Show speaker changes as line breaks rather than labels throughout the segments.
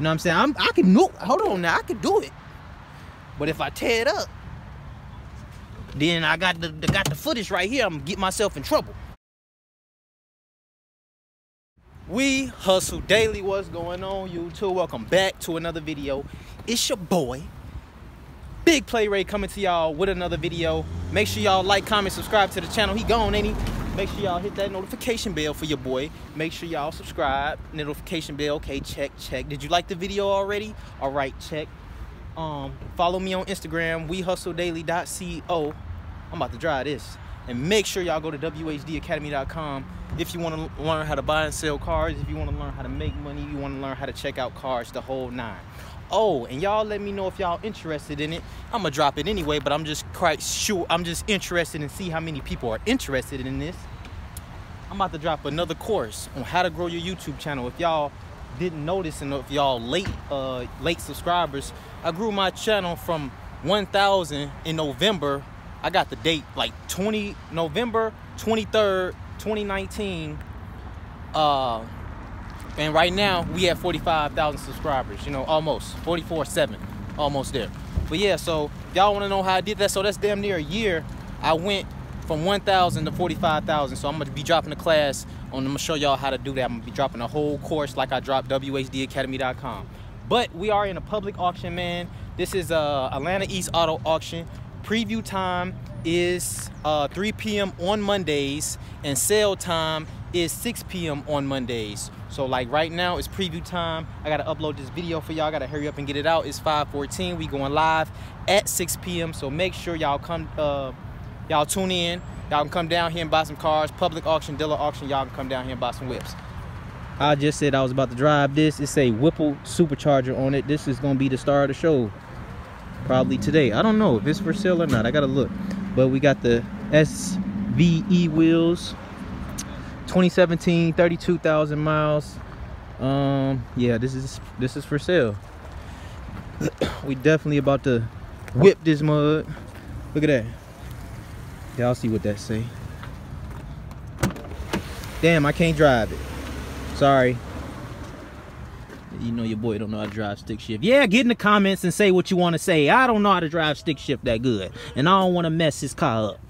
You know what I'm saying? I'm, I can, no, hold on now, I can do it. But if I tear it up, then I got the, the got the footage right here. I'm gonna get myself in trouble. We hustle daily. What's going on, YouTube? Welcome back to another video. It's your boy, Big Play Ray, coming to y'all with another video. Make sure y'all like, comment, subscribe to the channel. He gone, ain't he? Make sure y'all hit that notification bell for your boy. Make sure y'all subscribe. Notification bell. Okay, check, check. Did you like the video already? All right, check. Um, follow me on Instagram, wehustledaily.co. I'm about to drive this. And make sure y'all go to whdacademy.com if you want to learn how to buy and sell cars, if you want to learn how to make money, you want to learn how to check out cars, the whole nine. Oh, and y'all let me know if y'all interested in it. I'm gonna drop it anyway, but I'm just quite sure I'm just interested in see how many people are interested in this. I'm about to drop another course on how to grow your YouTube channel. If y'all didn't notice and if y'all late uh late subscribers, I grew my channel from 1,000 in November. I got the date like 20 November 23rd, 2019. Uh and right now we have 45,000 subscribers, you know, almost 44.7, almost there. But yeah, so y'all want to know how I did that? So that's damn near a year. I went from 1,000 to 45,000. So I'm gonna be dropping a class on. I'm gonna show y'all how to do that. I'm gonna be dropping a whole course like I dropped WHDacademy.com. But we are in a public auction, man. This is uh, Atlanta East Auto Auction. Preview time is uh, 3 p.m. on Mondays, and sale time is 6 p.m. on Mondays. So like right now it's preview time. I gotta upload this video for y'all. I gotta hurry up and get it out. It's 5:14. We going live at 6 p.m. So make sure y'all come, uh, y'all tune in. Y'all can come down here and buy some cars. Public auction, dealer auction. Y'all can come down here and buy some whips. I just said I was about to drive this. It's a Whipple supercharger on it. This is gonna be the star of the show. Probably today. I don't know if it's for sale or not. I gotta look. But we got the SVE wheels 2017 32,000 miles um yeah this is this is for sale we definitely about to whip this mud look at that y'all see what that say damn I can't drive it sorry you know your boy don't know how to drive stick shift yeah get in the comments and say what you want to say I don't know how to drive stick shift that good and I don't want to mess his car up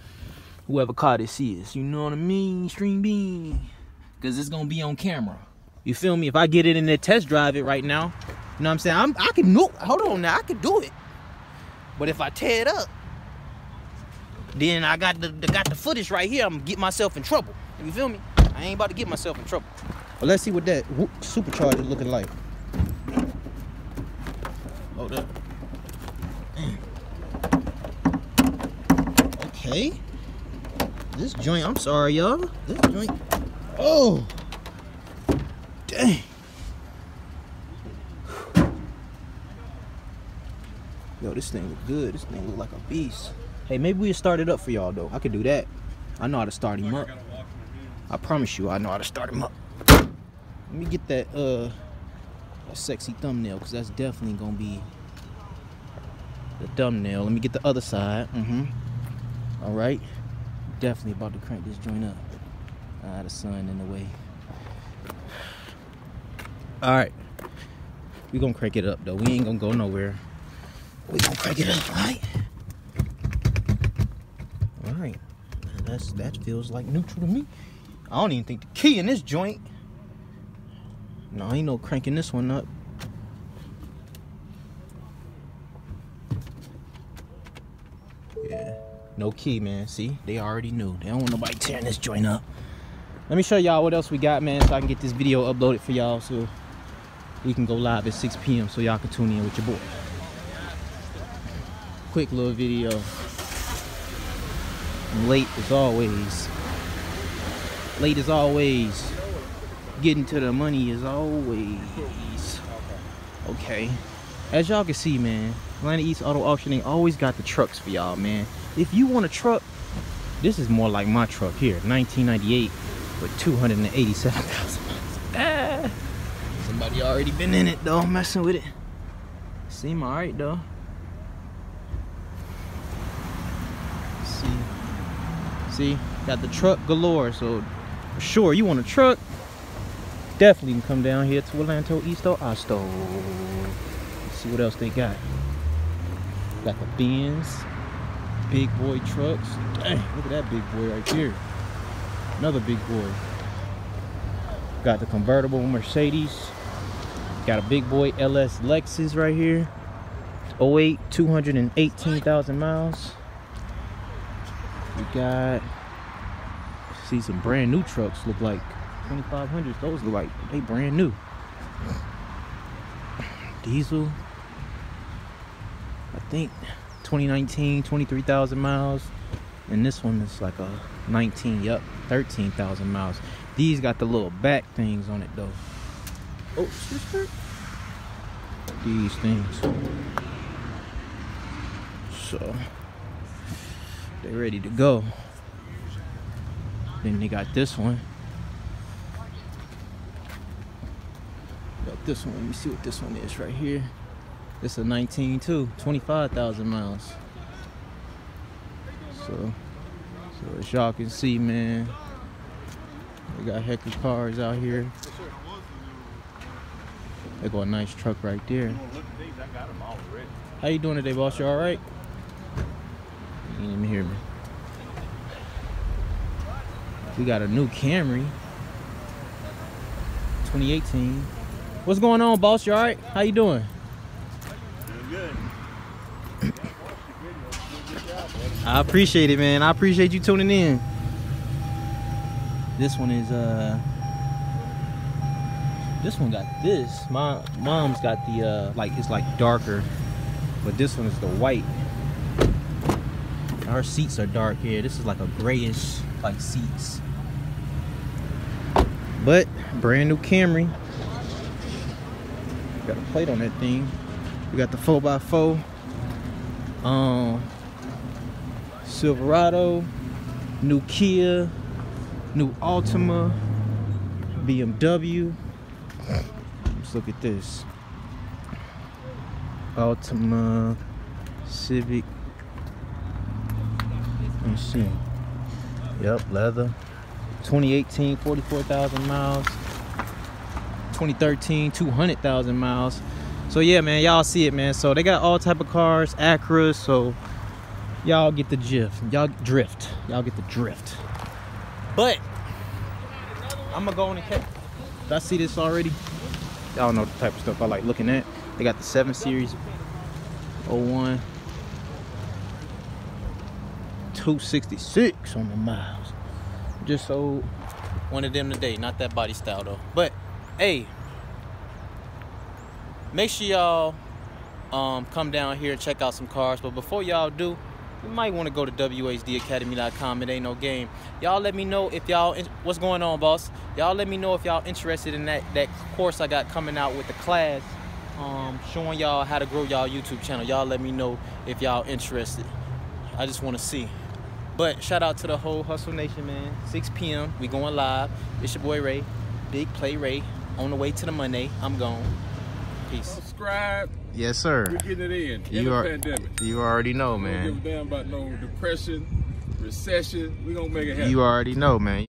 whoever car this is. You know what I mean? Stream beam. Because it's going to be on camera. You feel me? If I get it in there, test drive it right now, you know what I'm saying? I'm, I can, hold on now, I can do it. But if I tear it up, then I got the, the got the footage right here. I'm gonna get myself in trouble. You feel me? I ain't about to get myself in trouble. Well, let's see what that supercharger looking like. Hold up. Okay this joint, I'm sorry, y'all. This joint, oh, dang. Yo, this thing look good. This thing look like a beast. Hey, maybe we'll start it up for y'all, though. I could do that. I know how to start him up. I promise you, I know how to start him up. Let me get that, uh, sexy thumbnail, because that's definitely going to be the thumbnail. Let me get the other side. Mm-hmm. All right definitely about to crank this joint up. Uh, the sun in the way. All right. we gonna crank it up though. We ain't gonna go nowhere. we gonna crank it up, all right? Right. That's, that feels like neutral to me. I don't even think the key in this joint. No, ain't no cranking this one up. Yeah, no key, man. See, they already knew. They don't want nobody tearing this joint up. Let me show y'all what else we got, man, so I can get this video uploaded for y'all so we can go live at 6 p.m. so y'all can tune in with your boy. Quick little video. Late as always. Late as always. Getting to the money as always. Okay. As y'all can see, man, Atlanta East Auto Auctioning always got the trucks for y'all, man if you want a truck this is more like my truck here 1998 with 287,000 miles. ah, somebody already been in it though messing with it seem all right though see see got the truck galore so sure you want a truck definitely can come down here to Atlanta East Auto. Let's see what else they got. Got the Benz, big boy trucks. Dang, look at that big boy right here. Another big boy. Got the convertible Mercedes. Got a big boy LS Lexus right here. 08, 218,000 miles. We got, see some brand new trucks look like 2500s. Those look like they brand new. Diesel. I think 2019, 23,000 miles. And this one is like a 19, yup, 13,000 miles. These got the little back things on it though. Oh, these things. So they ready to go. Then they got this one. Got this one. Let me see what this one is right here. This is a 19 too, 25,000 miles. So, so as y'all can see, man, we got heck of cars out here. They got a nice truck right there. How you doing today, boss? You all right? You didn't even hear me. We got a new Camry. 2018. What's going on, boss? You all right? How you doing?
good.
I appreciate it, man. I appreciate you tuning in. This one is uh this one got this. My mom's got the uh like it's like darker, but this one is the white. Our seats are dark here. This is like a grayish like seats. But brand new Camry. Got a plate on that thing. We got the 4x4. Um Silverado, new Kia, new Altima, BMW. Let's look at this. Altima, Civic. Let's see. Yep, leather. 2018, 44,000 miles. 2013, 200,000 miles. So yeah, man, y'all see it, man. So they got all type of cars, Acura. So y'all get the gif. Y'all drift. Y'all get the drift. But I'm gonna go in the catch. Did I see this already? Y'all know the type of stuff I like looking at. They got the 7 Series 01. 266 on the miles. Just sold one of them today. Not that body style though. But hey, make sure y'all um, come down here and check out some cars. But before y'all do, you might want to go to whdacademy.com. It ain't no game. Y'all let me know if y'all what's going on, boss. Y'all let me know if y'all interested in that that course I got coming out with the class, um, showing y'all how to grow y'all YouTube channel. Y'all let me know if y'all interested. I just want to see. But shout out to the whole Hustle Nation, man. 6 p.m. We going live. It's your boy Ray, Big Play Ray. On the way to the Monday. I'm gone. Peace.
Subscribe.
Yes, sir.
We're getting it in.
You
in the
are-
pandemic.
You already know, man.
We don't
man.
give a damn about no depression, recession. We gonna make it happen.
You already know, man.